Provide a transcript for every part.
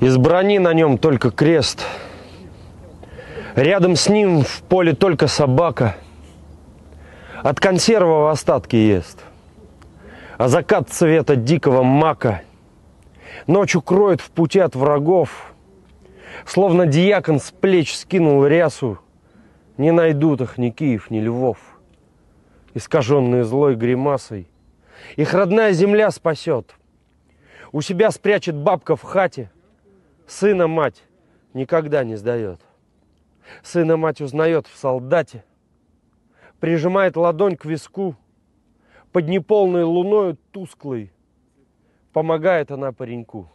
Из брони на нем только крест. Рядом с ним в поле только собака. От консервов остатки ест. А закат цвета дикого мака Ночью кроет в пути от врагов. Словно диакон с плеч скинул рясу. Не найдут их ни Киев, ни Львов. Искаженные злой гримасой. Их родная земля спасет. У себя спрячет бабка в хате – Сына мать никогда не сдает. Сына мать узнает в солдате, прижимает ладонь к виску, под неполной луною тусклой. Помогает она пареньку.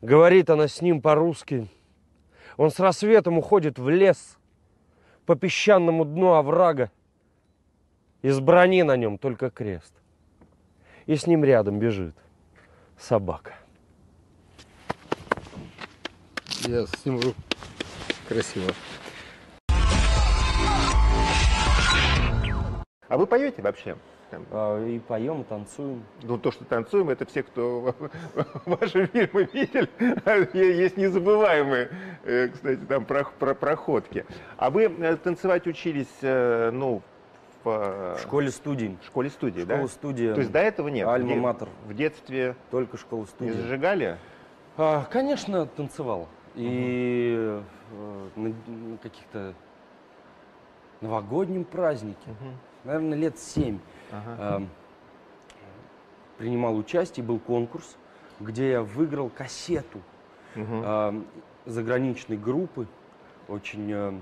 Говорит она с ним по-русски. Он с рассветом уходит в лес, по песчаному дну оврага. Из брони на нем только крест. И с ним рядом бежит собака. Я сниму красиво. А вы поете вообще? А, и поем, и танцуем. Ну, то, что танцуем, это все, кто ваши фильмы видели. Есть незабываемые, э, кстати, там про, про проходки. А вы э, танцевать учились, э, ну, в, в школе-студии. В школе-студии, да? Школа-студия. То есть до этого нет? Альма-матер. В детстве? Только школа-студия. Не зажигали? А, конечно, танцевал. И угу. на каких-то новогоднем празднике, угу. наверное, лет семь, ага. э, принимал участие, был конкурс, где я выиграл кассету угу. э, заграничной группы, очень э,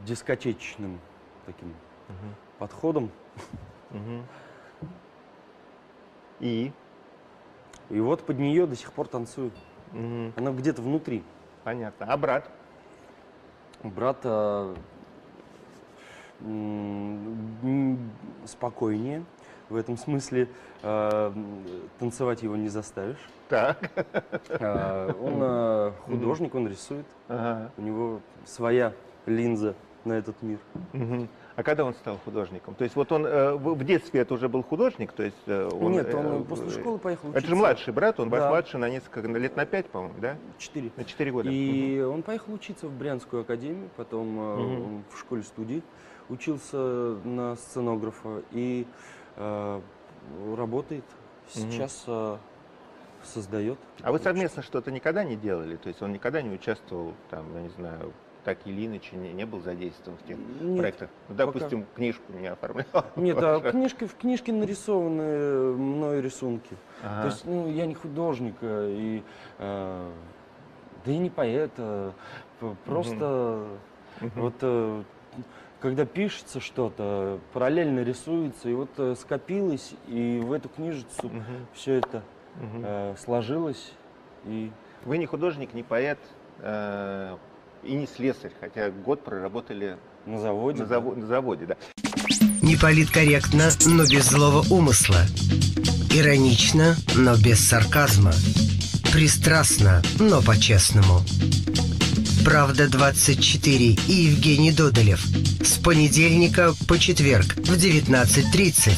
дискотечным таким угу. подходом. Угу. И? И вот под нее до сих пор танцую. Угу. Она где-то внутри. Понятно. А брат? Брат э, спокойнее. В этом смысле э, танцевать его не заставишь. Так. Э, он э, художник, он рисует. Ага. У него своя линза на этот мир. Угу. А когда он стал художником? То есть вот он э, в детстве это уже был художник, то есть э, он... Нет, он э, после школы поехал учиться. Это же младший брат, он да. младше на несколько лет на пять, по-моему, да? Четыре. На четыре года. И угу. он поехал учиться в Брянскую академию, потом угу. в школе студии учился на сценографа и э, работает сейчас. Угу создает. А вы совместно что-то никогда не делали? То есть он никогда не участвовал, там, я не знаю, так или иначе не, не был задействован в тех Нет, проектах? Ну, допустим, пока... книжку не оформлял. Нет, а книжки, в книжке нарисованы мною рисунки. Ага. То есть, ну, я не художник, э, и, э, да и не поэт, а просто угу. вот э, когда пишется что-то, параллельно рисуется, и вот э, скопилось, и в эту книжицу угу. все это угу. э, сложилось. И... Вы не художник, не поэт, э, и не слесарь, хотя год проработали на заводе. На, заво на заводе, да. Не политкорректно, но без злого умысла. Иронично, но без сарказма. Пристрастно, но по-честному. Правда 24 и Евгений Додолев. С понедельника по четверг в 19.30.